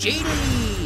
Jaden.